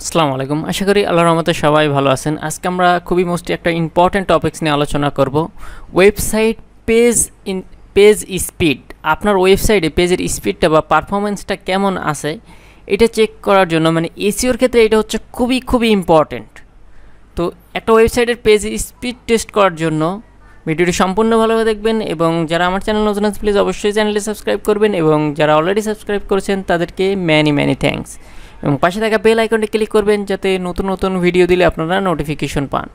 আসসালামু আলাইকুম। আশা করি আল্লাহর রহমতে সবাই ভালো আছেন। আজকে আমরা খুবই মোস্ট একটা ইম্পর্ট্যান্ট টপিক্স নিয়ে আলোচনা করব। Website page in page speed আপনার ওয়েবসাইটে পেজের স্পিডটা বা পারফরমেন্সটা কেমন আছে, এটা চেক করার জন্য মানে এসিওর ক্ষেত্রে এটা হচ্ছে খুবই খুবই ইম্পর্ট্যান্ট তো একটা ওয়েবসাইটের পেজ স্পিড টেস্ট করার জন্য ভিডিওটি সম্পূর্ণ ভালোভাবে দেখবেন এবং যারা আমার চ্যানেল নতুন আছে প্লিজ অবশ্যই চ্যানেলটি সাবস্ক্রাইব করবেন এবং যারা অলরেডি সাবস্ক্রাইব করেছেন, তাদেরকে ম্যানি ম্যানি থ্যাঙ্কস এবং পাশে থাকা বেল আইকনটি ক্লিক করবেন যাতে নতুন নতুন ভিডিও দিলে আপনারা নোটিফিকেশন পান।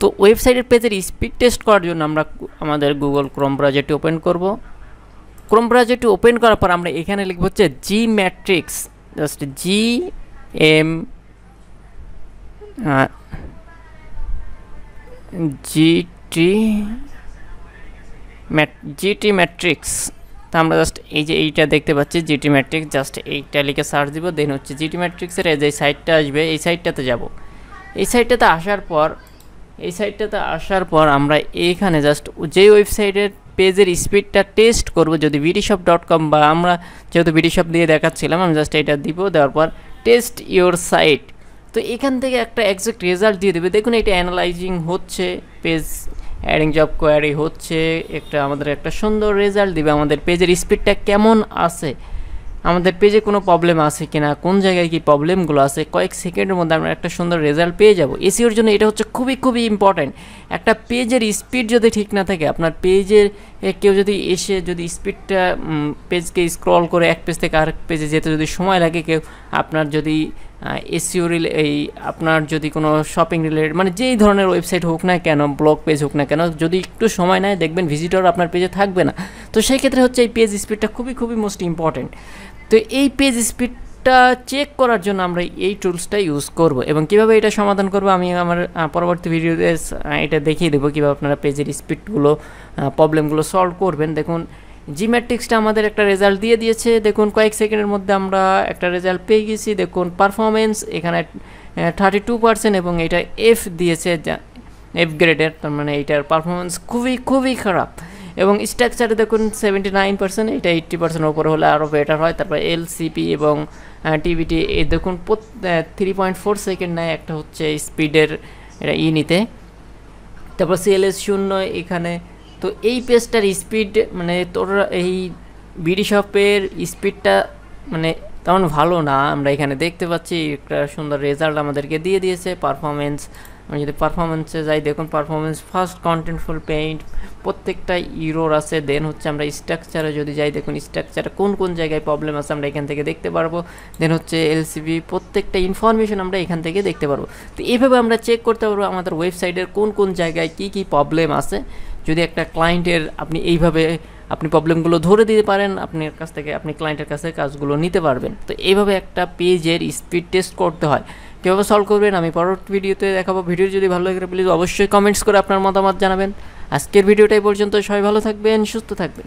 তো ওয়েবসাইটের পেজের স্পিড টেস্ট করার জন্য আমরা আমাদের গুগল ক্রোম ব্রাউজারটি ওপেন করব। ক্রোম ব্রাউজারটি ওপেন করার পর আমরা এখানে লিখব হচ্ছে G metrix just G M GT mat GT matrix তো আমরা জাস্ট এই যে এইটা দেখতে পাচ্ছি জিটি ম্যাট্রিক্স জাস্ট এইটা লিখে সার্চ দিব দেন হচ্ছে জিটি ম্যাট্রিক্সের যে সাইটটা আসবে, এই সাইটটাতে যাব। এই সাইটটাতে আসার পর, এই সাইটটাতে আসার পর আমরা এইখানে জাস্ট যে ওয়েবসাইটের পেজের স্পিডটা টেস্ট করব, যদি বিডিশপ ডট কম বা আমরা যেহেতু বিডিশপ দিয়ে দেখাচ্ছিলাম, আমি জাস্ট এটা দিব, দেওয়ার পর টেস্ট ইওর সাইট তো এখান থেকে একটা একজ্যাক্ট রেজাল্ট দিয়ে দেবে। দেখুন, এটা অ্যানালাইজিং হচ্ছে পেজ অ্যাডিং জব কোয়ারি হচ্ছে, একটা আমাদের একটা সুন্দর রেজাল্ট দিবে, আমাদের পেজের স্পিডটা কেমন আছে? আমাদের পেজে কোনো প্রবলেম আছে কি না কোন জায়গায় কি প্রবলেমগুলো আছে? কয়েক সেকেন্ডের মধ্যে আমরা একটা সুন্দর রেজাল্ট পেয়ে যাব। এসিওর জন্য এটা হচ্ছে খুবই খুবই ইম্পর্ট্যান্ট একটা পেজের স্পিড যদি ঠিক না থাকে, আপনার পেজের কেউ যদি এসে যদি স্পিডটা পেজকে স্ক্রল করে এক পেজ থেকে আরেক পেজে যেতে যদি সময় লাগে, কেউ আপনার যদি এসিও রিলে এই আপনার যদি কোনো শপিং রিলেটেড মানে যেই ধরনের ওয়েবসাইট হোক না কেন ব্লগ পেজ হোক না কেন, যদি একটু সময় নেয়, দেখবেন ভিজিটর আপনার পেজে থাকবে না। তো সেই ক্ষেত্রে হচ্ছে এই পেজ স্পিডটা খুবই খুবই মোস্ট ইম্পর্ট্যান্ট তো এই পেজ স্পিডটা চেক করার জন্য আমরা এই টুলসটা ইউজ করব এবং কীভাবে এটা সমাধান করব আমি আমার পরবর্তী ভিডিওতে এটা দেখিয়ে দেবো কীভাবে আপনারা পেজের স্পিডগুলো প্রবলেমগুলো সলভ করবেন। দেখুন জিম্যাট্রিক্সটা আমাদের একটা রেজাল্ট দিয়ে দিয়েছে। দেখুন, কয়েক সেকেন্ডের মধ্যে আমরা একটা রেজাল্ট পেয়ে গেছি। দেখুন পারফরমেন্স এখানে থার্টি টু পার্সেন্ট এবং এটা এফ দিয়েছে এফ গ্রেডের তার মানে এইটার পারফরমেন্স খুবই খুবই খারাপ। এবং স্ট্রাকচারে দেখুন সেভেন্টি নাইন পার্সেন্ট এটা এইট্টি পার্সেন্টের উপরে হলে আরও বেটার হয়। তারপর এলসিপি এবং টিভিটি এই দেখুন থ্রি পয়েন্ট ফোর সেকেন্ড নেয় একটা হচ্ছে স্পিডের এটা ই নিতে। তারপর সিএলএস শূন্য এখানে তো এই পেজটার স্পিড মানে তোর এই বিডি শপের স্পিডটা মানে তেমন ভালো না। আমরা এখানে দেখতে পাচ্ছি, একটা সুন্দর রেজাল্ট আমাদেরকে দিয়ে দিয়েছে পারফরমেন্স আমি যদি পারফরমেন্সে যাই, দেখুন পারফরমেন্স ফার্স্ট কন্টেন্টফুল পেইন্ট প্রত্যেকটা ইরোর আছে দেন হচ্ছে আমরা স্ট্রাকচারে যদি যাই, দেখুন স্ট্রাকচারে কোন কোন জায়গায় প্রবলেম আছে আমরা এখান থেকে দেখতে পারব। দেন হচ্ছে এলসিবি প্রত্যেকটা ইনফরমেশন আমরা এখান থেকে দেখতে পারব। তো এইভাবে আমরা চেক করতে পারব আমাদের ওয়েবসাইটের কোন কোন জায়গায় কী কী প্রবলেম আছে। যদি একটা ক্লায়েন্টের আপনি এইভাবে, আপনি প্রবলেমগুলো ধরে দিতে পারেন আপনার কাছ থেকে, আপনি ক্লায়েন্টের কাছে কাজগুলো নিতে পারবেন। তো এইভাবে একটা পেজের স্পিড টেস্ট করতে হয়। কীভাবে সলভ করবেন? আমি পরবর্তী ভিডিওতে দেখাবো। ভিডিও যদি ভালো লাগে প্লিজ অবশ্যই কমেন্টস করে আপনার মতামত জানাবেন। আজকের ভিডিওটাই পর্যন্ত সবাই ভালো থাকবেন, সুস্থ থাকবেন।